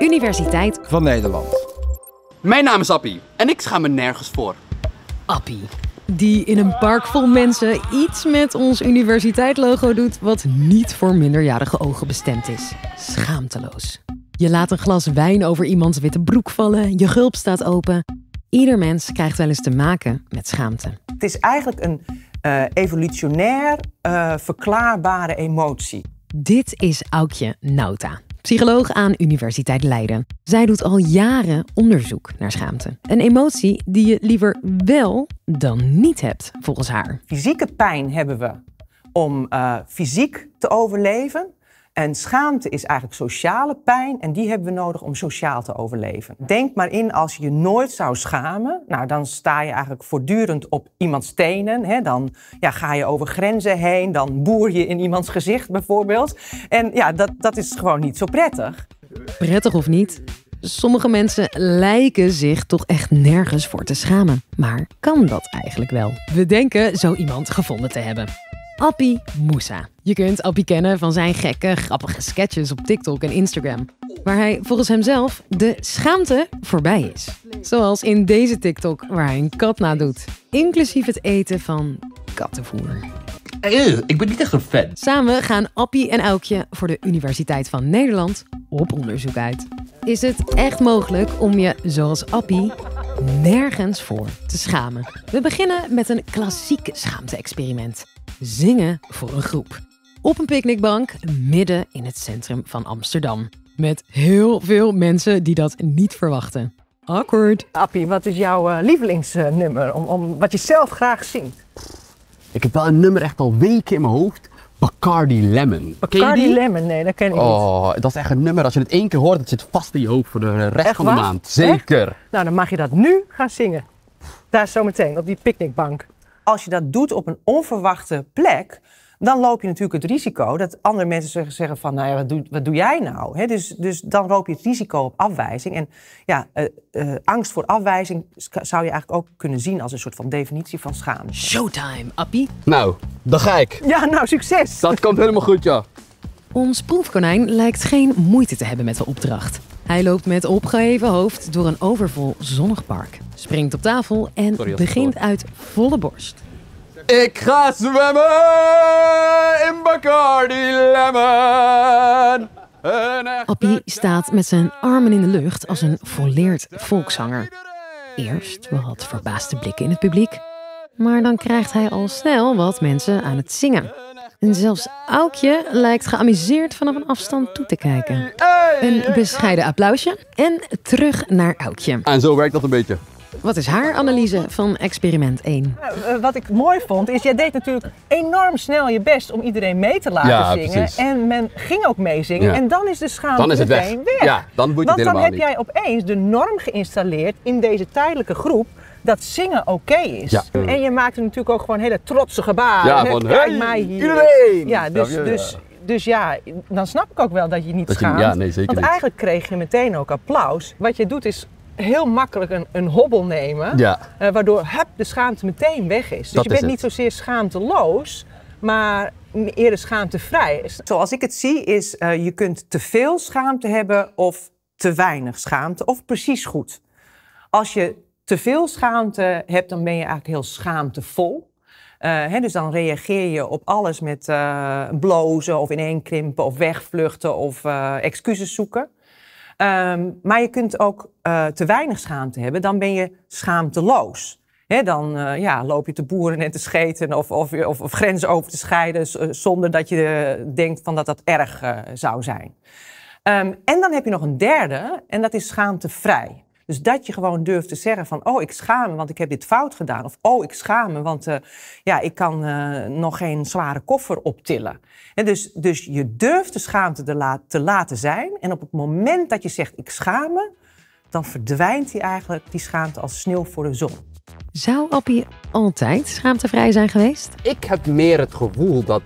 Universiteit van Nederland. Mijn naam is Appie en ik schaam me nergens voor. Appie. Die in een park vol mensen iets met ons universiteitslogo doet wat niet voor minderjarige ogen bestemd is. Schaamteloos. Je laat een glas wijn over iemands witte broek vallen, je gulp staat open. Ieder mens krijgt wel eens te maken met schaamte. Het is eigenlijk een uh, evolutionair uh, verklaarbare emotie. Dit is Aukje Nauta, psycholoog aan Universiteit Leiden. Zij doet al jaren onderzoek naar schaamte. Een emotie die je liever wel dan niet hebt, volgens haar. Fysieke pijn hebben we om uh, fysiek te overleven. En schaamte is eigenlijk sociale pijn en die hebben we nodig om sociaal te overleven. Denk maar in als je nooit zou schamen, nou dan sta je eigenlijk voortdurend op iemands tenen. Hè? Dan ja, ga je over grenzen heen, dan boer je in iemands gezicht bijvoorbeeld. En ja, dat, dat is gewoon niet zo prettig. Prettig of niet? Sommige mensen lijken zich toch echt nergens voor te schamen. Maar kan dat eigenlijk wel? We denken zo iemand gevonden te hebben. Appie Moussa. Je kunt Appie kennen van zijn gekke, grappige sketches op TikTok en Instagram. Waar hij volgens hemzelf de schaamte voorbij is. Zoals in deze TikTok waar hij een kat nadoet. Inclusief het eten van kattenvoer. Uh, ik ben niet echt een fan. Samen gaan Appie en Aukje voor de Universiteit van Nederland op onderzoek uit. Is het echt mogelijk om je, zoals Appie, nergens voor te schamen? We beginnen met een klassiek schaamte-experiment. Zingen voor een groep. Op een picknickbank midden in het centrum van Amsterdam. Met heel veel mensen die dat niet verwachten. Awkward. Appie, wat is jouw uh, lievelingsnummer? Om, om, wat je zelf graag zingt? Ik heb wel een nummer echt al weken in mijn hoofd. Bacardi Lemon. Bacardi Lemon, nee, dat ken ik niet. Oh, dat is echt een nummer. Als je het één keer hoort, dat zit vast in je hoofd voor de rest van de maand. Zeker. Echt? Nou, dan mag je dat nu gaan zingen. Daar zometeen, op die picknickbank. Als je dat doet op een onverwachte plek, dan loop je natuurlijk het risico dat andere mensen zeggen van, nou ja, wat doe, wat doe jij nou? dus, dus dan loop je het risico op afwijzing. En ja, uh, uh, angst voor afwijzing zou je eigenlijk ook kunnen zien als een soort van definitie van schaamte. Showtime, Appie. Nou, dan ga ik. Ja, nou, succes. Dat komt helemaal goed, ja. Ons proefkonijn lijkt geen moeite te hebben met de opdracht. Hij loopt met opgeheven hoofd door een overvol zonnig park, springt op tafel en begint uit volle borst. Ik ga zwemmen in Bacardi Lemon. Appie staat met zijn armen in de lucht als een volleerd volkszanger. Eerst wat verbaasde blikken in het publiek, maar dan krijgt hij al snel wat mensen aan het zingen. En zelfs Aukje lijkt geamuseerd vanaf een afstand toe te kijken. Een bescheiden applausje en terug naar Aukje. En zo werkt dat een beetje. Wat is haar analyse van experiment 1? Uh, wat ik mooi vond, is jij deed natuurlijk enorm snel je best om iedereen mee te laten ja, zingen. Precies. En men ging ook meezingen. Ja. En dan is de schaamte dan is het meteen weg. Ja, dan moet Want het dan heb niet. jij opeens de norm geïnstalleerd in deze tijdelijke groep dat zingen oké is. Ja. En je maakte natuurlijk ook gewoon hele trotse gebaren. Ja, van Kijk hey, mij hier. iedereen! Ja, dus, je? dus, dus ja, dan snap ik ook wel dat je niet Dat je- schaamt. ja, nee, zeker Want niet. eigenlijk kreeg je meteen ook applaus. Wat je doet is heel makkelijk een, een hobbel nemen. Ja. Eh, waardoor hup, de schaamte meteen weg is. Dus Dat je bent niet zozeer schaamteloos, maar eerder schaamtevrij. Zoals ik het zie is, eh, je kunt te veel schaamte hebben of te weinig schaamte of precies goed. Als je te veel schaamte hebt, dan ben je eigenlijk heel schaamtevol. Eh, hè, dus dan reageer je op alles met eh, blozen of ineenkrimpen of wegvluchten of eh, excuses zoeken. Ehm, maar je kunt ook eh, te weinig schaamte hebben, dan ben je schaamteloos. Dan eh, ja, loop je te boeren en te scheten of, of, of, grenzen over te scheiden zonder dat je denkt van dat dat erg eh, zou zijn. Ehm, en dan heb je nog een derde en dat is schaamtevrij. Dus dat je gewoon durft te zeggen van, oh, ik schaam me, want ik heb dit fout gedaan. Of, oh, ik schaam me, want eh, ja, ik kan eh, nog geen zware koffer optillen. En dus, dus je durft de schaamte te, la- te laten zijn. En op het moment dat je zegt, ik schaam me, dan verdwijnt die eigenlijk, die schaamte als sneeuw voor de zon. Zou Appie altijd schaamtevrij zijn geweest? Ik heb meer het gevoel dat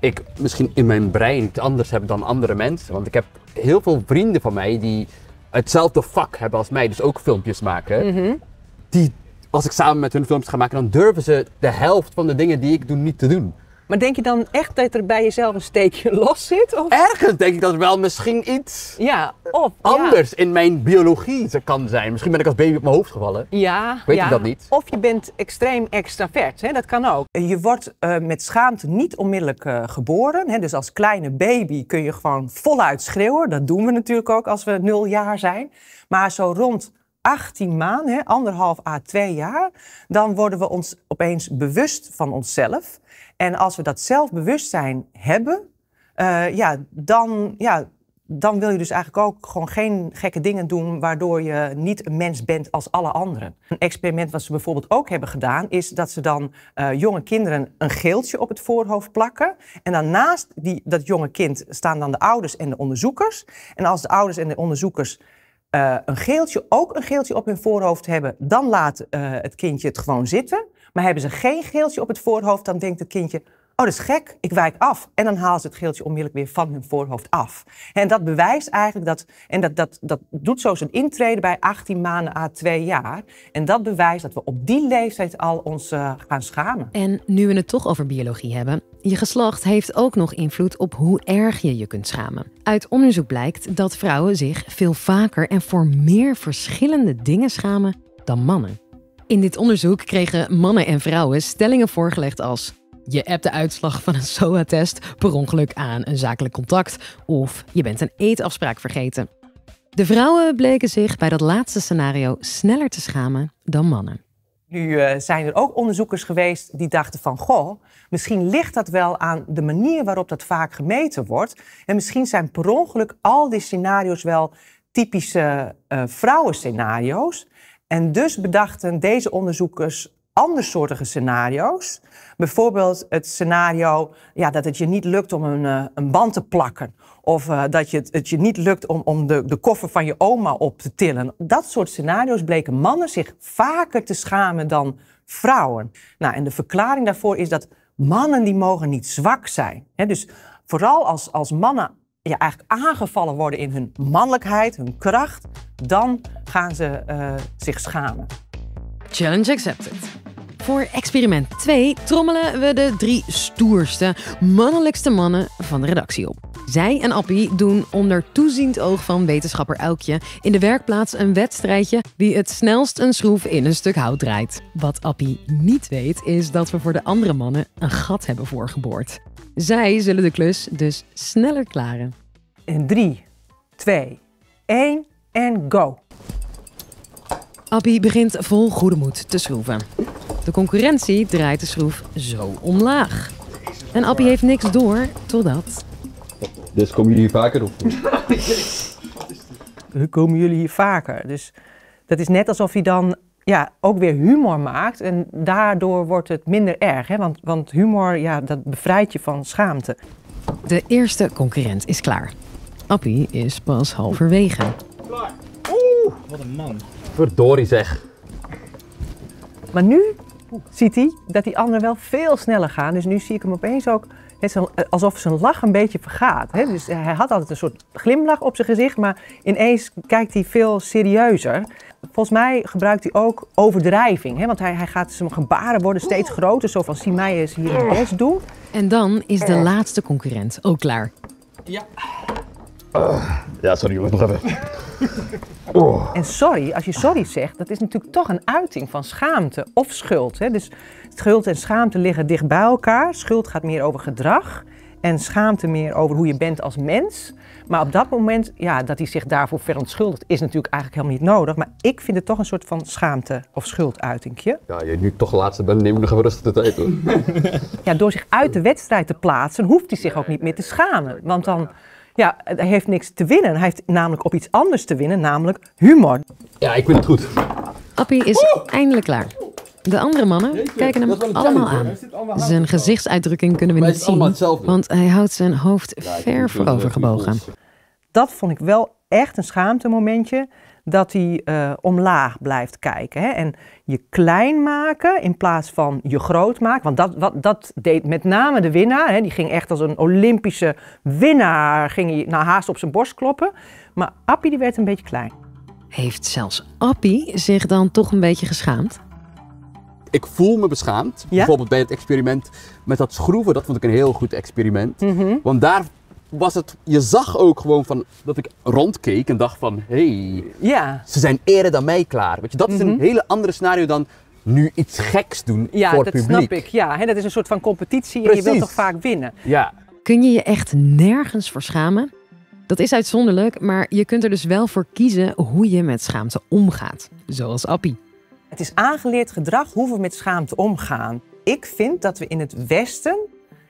ik misschien in mijn brein iets anders heb dan andere mensen. Want ik heb heel veel vrienden van mij die hetzelfde vak hebben als mij, dus ook filmpjes maken. Die, als ik samen met hun filmpjes ga maken, dan durven ze de helft van de dingen die ik doe niet te doen. Maar denk je dan echt dat er bij jezelf een steekje los zit? Of? Ergens denk ik dat er wel misschien iets Ja, of anders in mijn biologie kan zijn. Misschien ben ik als baby op mijn hoofd gevallen. Ja, Weet ja. ik dat niet? Of je bent extreem extravert, hè? dat kan ook. Je wordt eh, met schaamte niet onmiddellijk eh, geboren. Hè? Dus als kleine baby kun je gewoon voluit schreeuwen. Dat doen we natuurlijk ook als we nul jaar zijn. Maar zo rond 18 maanden, anderhalf à twee jaar, dan worden we ons opeens bewust van onszelf. En als we dat zelfbewustzijn hebben, eh, ja, dan, ja, dan wil je dus eigenlijk ook gewoon geen gekke dingen doen waardoor je niet een mens bent als alle anderen. Een experiment wat ze bijvoorbeeld ook hebben gedaan is dat ze dan eh, jonge kinderen een geeltje op het voorhoofd plakken. En dan naast die, dat jonge kind staan dan de ouders en de onderzoekers. En als de ouders en de onderzoekers eh, een geeltje, ook een geeltje op hun voorhoofd hebben, dan laat eh, het kindje het gewoon zitten. Maar hebben ze geen geeltje op het voorhoofd, dan denkt het kindje, oh dat is gek, ik wijk af. En dan halen ze het geeltje onmiddellijk weer van hun voorhoofd af. En dat bewijst eigenlijk dat, en dat, dat, dat doet zo zijn intrede bij 18 maanden à 2 jaar. En dat bewijst dat we op die leeftijd al ons eh, gaan schamen. En nu we het toch over biologie hebben, je geslacht heeft ook nog invloed op hoe erg je je kunt schamen. Uit onderzoek blijkt dat vrouwen zich veel vaker en voor meer verschillende dingen schamen dan mannen. In dit onderzoek kregen mannen en vrouwen stellingen voorgelegd als je appt de uitslag van een SOA-test per ongeluk aan een zakelijk contact of je bent een eetafspraak vergeten. De vrouwen bleken zich bij dat laatste scenario sneller te schamen dan mannen. Nu eh, zijn er ook onderzoekers geweest die dachten van... goh, misschien ligt dat wel aan de manier waarop dat vaak gemeten wordt. En misschien zijn per ongeluk al die scenario's wel typische eh vrouwenscenario's. En dus bedachten deze onderzoekers andersoortige scenario's. Bijvoorbeeld het scenario ja, dat het je niet lukt om een, eh, een band te plakken. Of eh, dat je het, je niet lukt om, om de, de koffer van je oma op te tillen. Dat soort scenario's bleken mannen zich vaker te schamen dan vrouwen. Nou, en de verklaring daarvoor is dat mannen die mogen niet zwak zijn. Dus vooral als, als mannen ja, eigenlijk aangevallen worden in hun mannelijkheid, hun kracht, dan gaan ze eh, zich schamen. Challenge accepted. Voor experiment 2 trommelen we de drie stoerste, mannelijkste mannen van de redactie op. Zij en Appie doen onder toeziend oog van wetenschapper Elkje in de werkplaats een wedstrijdje wie het snelst een schroef in een stuk hout draait. Wat Appie niet weet is dat we voor de andere mannen een gat hebben voorgeboord. Zij zullen de klus dus sneller klaren. In 3, 2, 1 en go. Appie begint vol goede moed te schroeven. De concurrentie draait de schroef zo omlaag. En Appie heeft niks door totdat... Dus komen jullie hier vaker op? Hoe komen jullie hier vaker? Dus dat is net alsof hij dan ja, ook weer humor maakt. En daardoor wordt het minder erg. Hè? Want, want humor, ja, dat bevrijdt je van schaamte. De eerste concurrent is klaar. Appie is pas halverwege. Wat een man. Verdorie zeg. Maar nu ziet hij dat die anderen wel veel sneller gaan. Dus nu zie ik hem opeens ook zo- alsof zijn lach een beetje vergaat. Hè? Dus hij had altijd een soort glimlach op zijn gezicht, maar ineens kijkt hij veel serieuzer. Volgens mij gebruikt hij ook overdrijving. Hè? Want hij, hij gaat zijn gebaren worden steeds groter. Zo van, zie mij eens hier het best doen. En dan is de laatste concurrent ook klaar. Ja, sorry jongens, nog even. En sorry, als je sorry zegt, dat is natuurlijk toch een uiting van schaamte of schuld. Hè? Dus schuld en schaamte liggen dicht bij elkaar. Schuld gaat meer over gedrag en schaamte meer over hoe je bent als mens. Maar op dat moment, ja, dat hij zich daarvoor verontschuldigt, is natuurlijk eigenlijk helemaal niet nodig. Maar ik vind het toch een soort van schaamte of schulduitingje. Ja, je nu toch laatste bent, neem nog even rustig de tijd hoor. Ja, door zich uit de wedstrijd te plaatsen, hoeft hij zich ook niet meer te schamen. Want dan, ja, hij heeft niks te winnen. Hij heeft namelijk op iets anders te winnen, namelijk humor. Ja, ik vind het goed. Appie is eindelijk klaar. De andere mannen kijken hem allemaal aan. Zijn gezichtsuitdrukking kunnen we niet zien, want hij houdt zijn hoofd ver voorover gebogen. dat vond ik wel echt een schaamtemomentje. Dat hij eh, omlaag blijft kijken. Hè? En je klein maken in plaats van je groot maken. Want dat, wat, dat deed met name de winnaar. Hè? Die ging echt als een Olympische winnaar. Ging hij nou, haast op zijn borst kloppen. Maar Appie die werd een beetje klein. Heeft zelfs Appie zich dan toch een beetje geschaamd? ik voel me beschaamd. Ja? Bijvoorbeeld bij het experiment met dat schroeven, dat vond ik een heel goed experiment. Mhm. Want daar was het, je zag ook gewoon van, dat ik rondkeek en dacht van, hé, hey, Ja, ze zijn eerder dan mij klaar. Weet je, dat is een hele andere scenario dan nu iets geks doen Mhm. ja voor dat publiek. snap ik. Ja, hè, dat is een soort van competitie en je wilt toch vaak winnen. Ja, Kun je je echt nergens voor schamen? Dat is uitzonderlijk, maar je kunt er dus wel voor kiezen hoe je met schaamte omgaat. Zoals Appie. Het is aangeleerd gedrag hoe we met schaamte omgaan. Ik vind dat we in het Westen,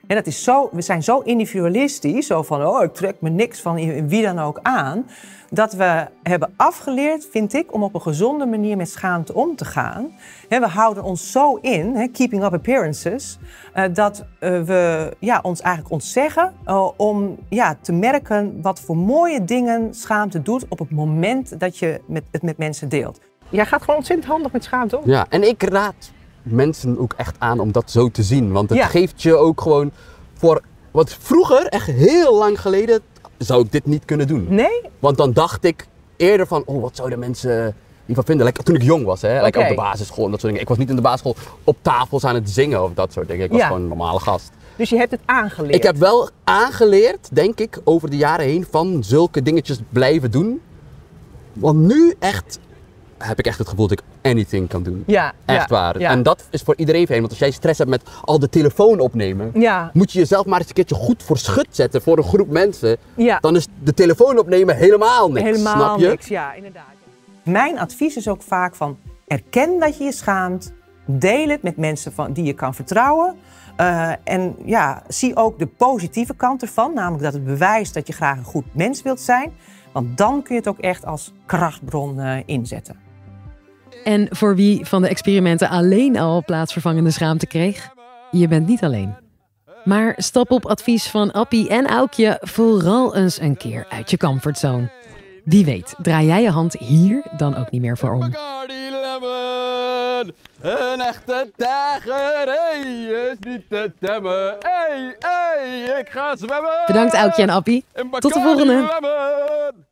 en dat is zo, we zijn zo individualistisch, zo van oh, ik trek me niks van wie dan ook aan, dat we hebben afgeleerd, vind ik, om op een gezonde manier met schaamte om te gaan. Hè, we houden ons zo in, hè, keeping up appearances, eh, dat eh, we ja, ons eigenlijk ontzeggen eh, om ja, te merken wat voor mooie dingen schaamte doet op het moment dat je met, het met mensen deelt. Jij gaat gewoon ontzettend handig met schaamte om. ja, en ik raad mensen ook echt aan om dat zo te zien. Want het Ja. geeft je ook gewoon voor, wat vroeger, echt heel lang geleden, zou ik dit niet kunnen doen. Nee? Want dan dacht ik eerder van, oh, wat zouden mensen hiervan vinden? Like, toen ik jong was, hè? Like, op de basisschool en dat soort dingen. Ik was niet in de basisschool op tafels aan het zingen of dat soort dingen. Ik was Ja. gewoon een normale gast. Dus je hebt het aangeleerd. Ik heb wel aangeleerd, denk ik, over de jaren heen van zulke dingetjes blijven doen. Want nu echt heb ik echt het gevoel dat ik anything kan doen. Ja, Echt ja, waar. Ja. En dat is voor iedereen fijn. Want als jij stress hebt met al de telefoon opnemen, ja, moet je jezelf maar eens een keertje goed voor schut zetten voor een groep mensen. Dan is de telefoon opnemen helemaal niks. helemaal snap je? niks. Ja, inderdaad. Mijn advies is ook vaak van erken dat je je schaamt. Deel het met mensen van, die je kan vertrouwen. Eh, en ja, zie ook de positieve kant ervan. Namelijk dat het bewijst dat je graag een goed mens wilt zijn. Want dan kun je het ook echt als krachtbron eh, inzetten. En voor wie van de experimenten alleen al plaatsvervangende schaamte kreeg, je bent niet alleen. Maar stap op advies van Appie en Aukje vooral eens een keer uit je comfortzone. Wie weet, draai jij je hand hier dan ook niet meer voor om. Een echte tijger, hey, is niet te temmen. Hey, hey, ik ga zwemmen. Bedankt Aukje en Appie. Tot de volgende.